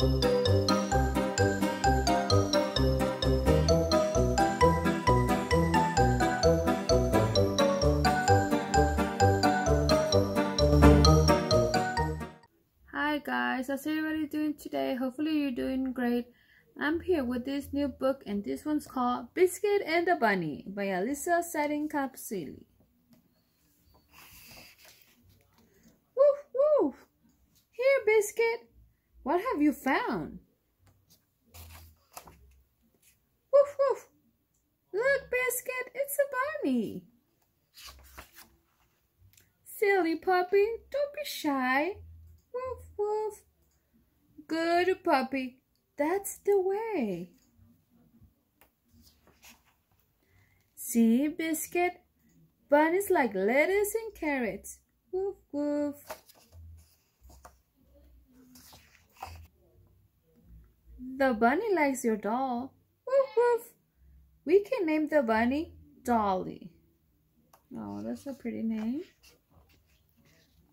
Hi guys, how's everybody doing today? Hopefully you're doing great. I'm here with this new book and this one's called Biscuit and the Bunny by Alyssa Satin Capucilli. Woof woof! Here Biscuit, what have you found? Woof woof! Look Biscuit, it's a bunny! Silly puppy, don't be shy. Woof woof. Good puppy. That's the way. See, Biscuit? Bunnies like lettuce and carrots. Woof woof. The bunny likes your doll. Woof woof. We can name the bunny Dolly. Oh, that's a pretty name.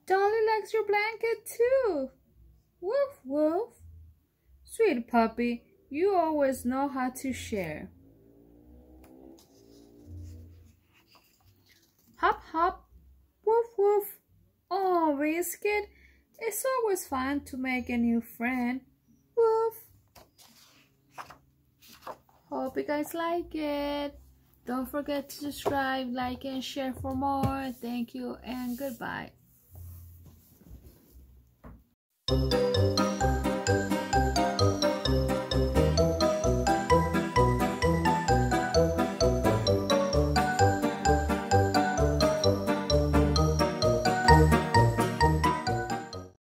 Dolly likes your blanket too. Woof woof. Sweet puppy, you always know how to share. Hop hop. Woof woof. Oh, Biscuit, it's always fun to make a new friend. Woof. Hope you guys like it. Don't forget to subscribe, like, and share for more. Thank you and goodbye.